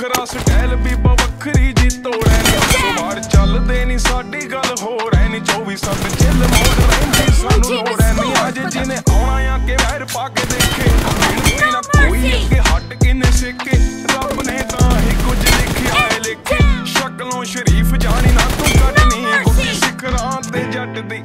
ਵੱਖਰਾ ਸਟਾਈਲ ਬੀਬਾ ਵੱਖਰੀ ਜੀ ਤੋੜੈ ਸਵਾਰ ਚੱਲਦੇ ਨਹੀਂ ਸਾਡੀ ਗੱਲ ਹੋਰ ਐ ਨਹੀਂ 24 ਸੱਤ ਚਿੱਲ ਮੋੜ ਰਹਿੰਦੀ ਸਾਨੂੰ ਲੋੜ ਐ ਨਹੀਂ ਅੱਜ ਜਿਹਨੇ ਆਉਣਾ ਆ ਕੇ ਵੈਰ ਪਾ ਕੇ ਦੇਖੇ। ਸ਼ਕਲੋਂ ਸ਼ਰੀਫ ਜਾਣੀ ਸਿਖਰਾਂ ਤੇ ਜੱਟ ਦੀ